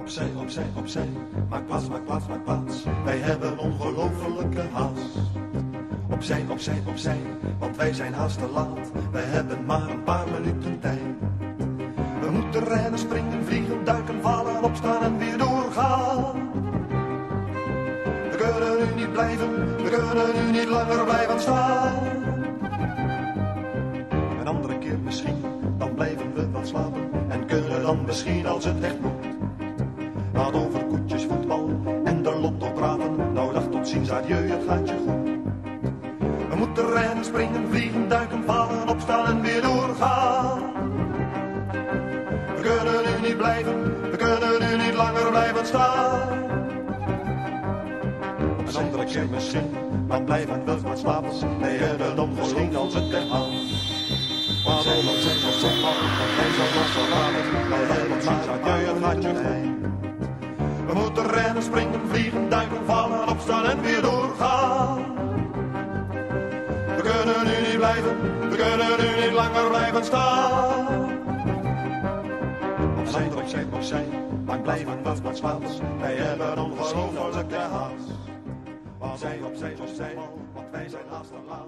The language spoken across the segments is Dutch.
Opzij, opzij, opzij, maak plaats, maak plaats, maak plaats. Wij hebben ongelofelijke haast. Opzij, opzij, opzij, want wij zijn haast te laat. Wij hebben maar een paar minuten tijd. We moeten rennen, springen, vliegen, duiken, vallen, opstaan en weer doorgaan. We kunnen nu niet blijven, we kunnen nu niet langer blijven staan. Een andere keer misschien, dan blijven we wel slapen. En kunnen dan misschien als het echt moet. Laat over koetjes, voetbal en de lotto praten. Nou dag tot ziens, adieu, het gaat je goed. We moeten rennen, springen, vliegen, duiken, vallen, opstaan en weer doorgaan. We kunnen nu niet blijven, we kunnen nu niet langer blijven staan. Een andere keer misschien, dan blijven we maar slapen. Wij hebben dan misschien als het echt aan. Waarom op zes of zes man, rennen, springen, vliegen, duiken, vallen, opstaan en weer doorgaan. We kunnen nu niet blijven, we kunnen nu niet langer blijven staan. Opzij, opzij, opzij, lang blijven we maar slapen. Wij hebben ongelofelijke haast. Opzij, opzij, opzij, want wij zijn haast te laat.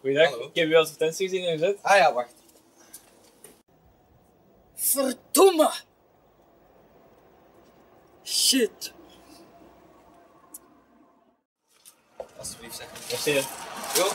Goeiedag, Hallo. ik heb uw advertentie gezien en gezet. Ah ja, wacht. Verdomme! Shit. Alsjeblieft zeg. Merci. Jo.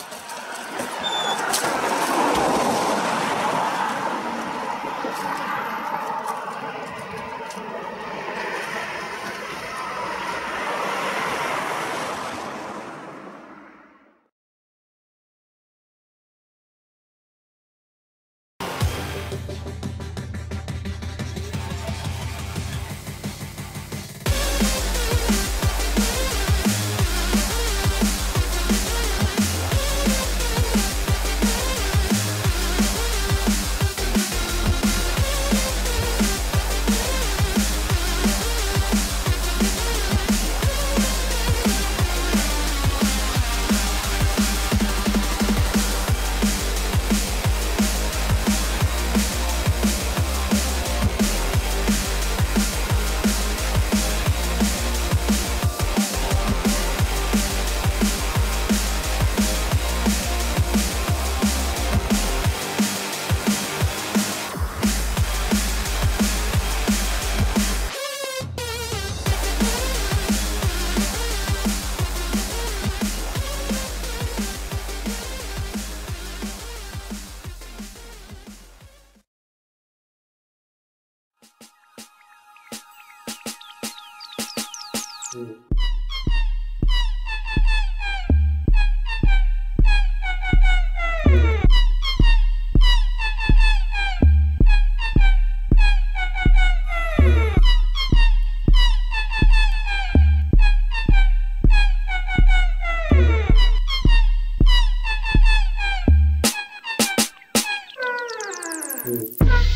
Thank mm -hmm. you.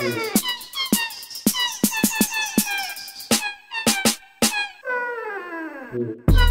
Mm. Mm.